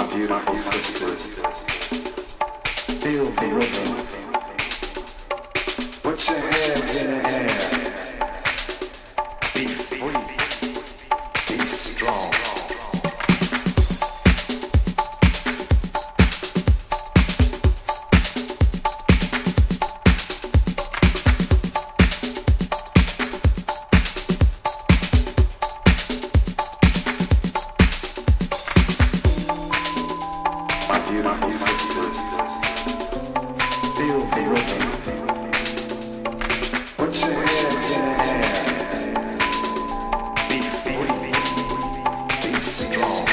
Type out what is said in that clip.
my beautiful sisters. Feel the rhythm. Put your hands in the air. beautiful sisters. Feel the rhythm. Put your hands in the air. Be free. Be strong.